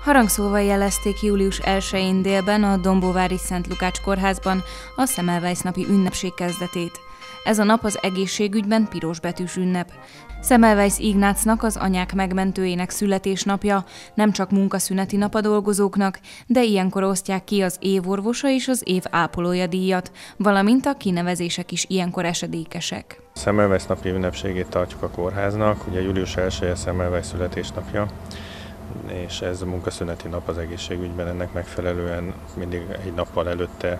Harangszóval jelezték július 1-én délben a Dombóvári Szent Lukács kórházban a Szemelweis napi ünnepség kezdetét. Ez a nap az egészségügyben piros betűs ünnep. Szemelweis Ignácnak, az anyák megmentőjének születésnapja nem csak munkaszüneti nap a dolgozóknak, de ilyenkor osztják ki az évorvosa és az év ápolója díjat, valamint a kinevezések is ilyenkor esedékesek. Szemelweis napi ünnepségét tartjuk a kórháznak, ugye július 1 -e Szemelweis születésnapja, és ez a munkaszüneti nap az egészségügyben ennek megfelelően mindig egy nappal előtte,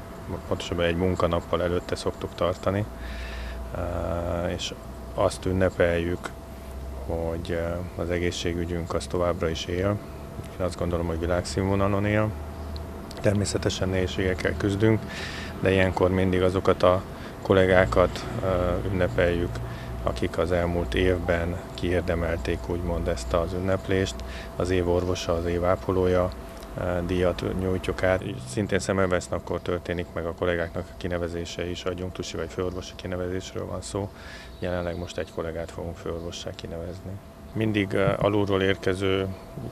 pontosabban egy munkanappal előtte szoktuk tartani, és azt ünnepeljük, hogy az egészségügyünk az továbbra is él. Én azt gondolom, hogy világszínvonalon él. Természetesen nehézségekkel küzdünk, de ilyenkor mindig azokat a kollégákat ünnepeljük, akik az elmúlt évben kiérdemelték úgymond ezt az ünneplést. Az év orvosa, az év ápolója díjat nyújtjuk át. Szintén akkor történik meg a kollégáknak a kinevezése is, adjunktusi vagy főorvosi kinevezésről van szó. Jelenleg most egy kollégát fogunk főorvossá kinevezni. Mindig alulról érkező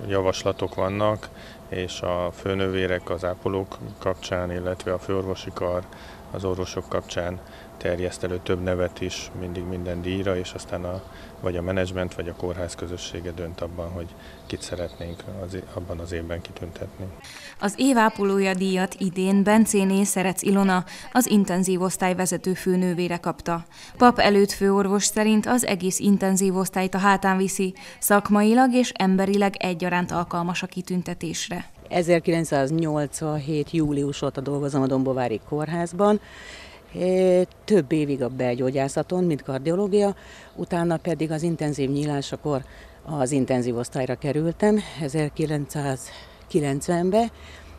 javaslatok vannak, és a főnövérek az ápolók kapcsán, illetve a főorvosi kar az orvosok kapcsán terjeszt elő több nevet is mindig minden díjra, és aztán a, vagy a menedzsment, vagy a kórház közössége dönt abban, hogy kit szeretnénk az, abban az évben kitüntetni. Az évápolója díjat idén Bencéné Szerec Ilona, az intenzív osztály vezető főnővére kapta. Pap előtt főorvos szerint az egész intenzív osztályt a hátán viszi, szakmailag és emberileg egyaránt alkalmas a kitüntetésre. 1987. július óta dolgozom a Dombovári kórházban, több évig a belgyógyászaton, mint kardiológia, utána pedig az intenzív nyílásakor az intenzív osztályra kerültem 1990-ben.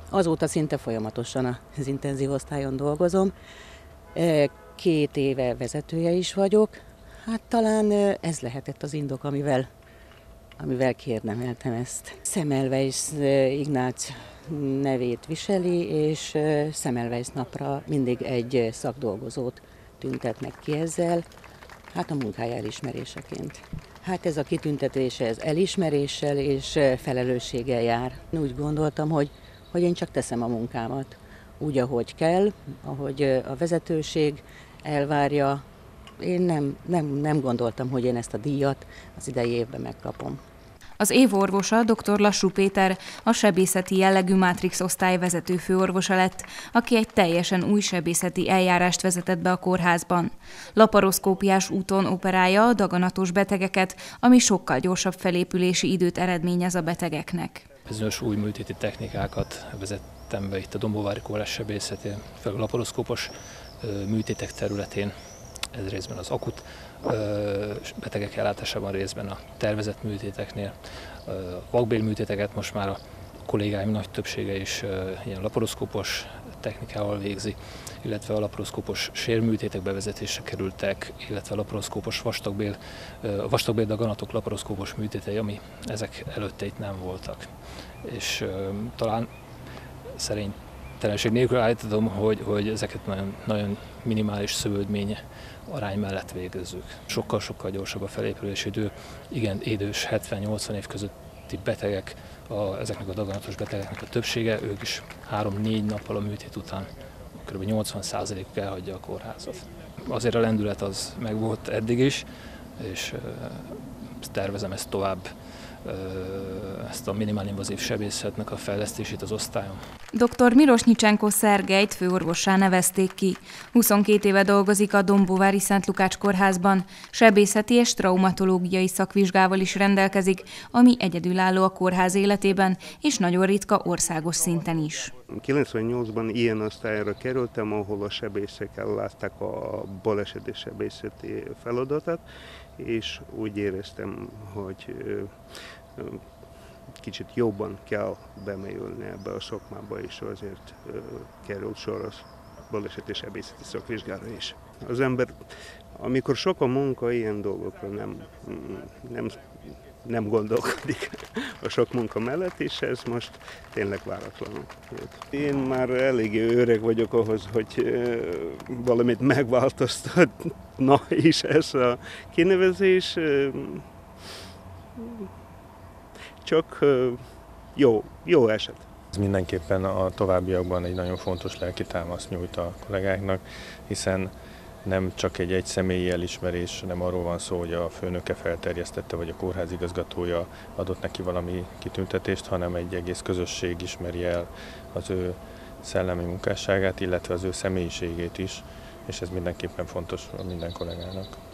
Azóta szinte folyamatosan az intenzív osztályon dolgozom. Két éve vezetője is vagyok. Hát talán ez lehetett az indok, amivel, amivel kérdemeltem ezt. Szemelweis Ignác nevét viseli, és Szemelweis napra mindig egy szakdolgozót tüntetnek ki ezzel, hát a munkája elismeréseként. Hát ez a kitüntetése ez elismeréssel és felelősséggel jár. Úgy gondoltam, hogy, hogy én csak teszem a munkámat úgy, ahogy kell, ahogy a vezetőség elvárja. Én nem, nem, nem gondoltam, hogy én ezt a díjat az idei évben megkapom. Az évorvosa dr. Lassú Péter a sebészeti jellegű Matrix osztály vezető főorvosa lett, aki egy teljesen új sebészeti eljárást vezetett be a kórházban. Laparoszkópiás úton operálja a daganatos betegeket, ami sokkal gyorsabb felépülési időt eredményez a betegeknek. Bizonyos új műtéti technikákat vezettem be itt a Dombóvári Kórház sebészetén, főleg a laparoszkópos műtétek területén, ez részben az akut betegek ellátásában, részben a tervezett műtéteknél. A vakbél műtéteket most már a kollégáim nagy többsége is ilyen laparoszkópos technikával végzi, illetve a laparoszkópos sérműtétek bevezetésre kerültek, illetve a laparoszkópos vastagbél, vastagbél daganatok laparoszkópos műtétei, ami ezek előtte itt nem voltak. És talán szerint telenség nélkül állítom, hogy, hogy ezeket nagyon, nagyon minimális szövődmény arány mellett végezzük. Sokkal-sokkal gyorsabb a felépülési idő. Igen, idős 70-80 év közötti betegek, a, ezeknek a daganatos betegeknek a többsége, ők is 3-4 nappal a műtét után kb. 80%-uk elhagyja a kórházat. Azért a lendület az megvolt eddig is, és tervezem ezt tovább ezt a minimálinvazív sebészetnek a fejlesztését az osztályon. Dr. Mirosnyicsenko Szergejt főorvossá nevezték ki. 22 éve dolgozik a Dombóvári Szent Lukács kórházban, sebészeti és traumatológiai szakvizsgával is rendelkezik, ami egyedülálló a kórház életében, és nagyon ritka országos szinten is. 98-ban ilyen osztályra kerültem, ahol a sebészek ellátták a baleseti sebészeti feladatot, és úgy éreztem, hogy kicsit jobban kell bemélyülni ebbe a szakmába, és azért került sor az baleseti sebészeti szakvizsgára is. Az ember, amikor sok a munka, ilyen dolgokról nem, nem, nem gondolkodik a sok munka mellett, és ez most tényleg váratlanul Én már eléggé öreg vagyok ahhoz, hogy valamit megváltoztatna is ez a kinevezés. Csak jó, jó eset. Ez mindenképpen a továbbiakban egy nagyon fontos lelki támaszt nyújt a kollégáknak, hiszen nem csak egy egy személyi elismerés, nem arról van szó, hogy a főnöke felterjesztette, vagy a kórház igazgatója adott neki valami kitüntetést, hanem egy egész közösség ismeri el az ő szellemi munkásságát, illetve az ő személyiségét is, és ez mindenképpen fontos minden kollégának.